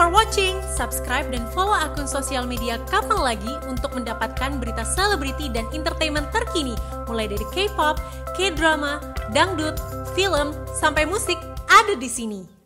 for watching. Subscribe dan follow akun sosial media Kapal Lagi untuk mendapatkan berita selebriti dan entertainment terkini mulai dari K-pop, K-drama, dangdut, film, sampai musik ada di sini.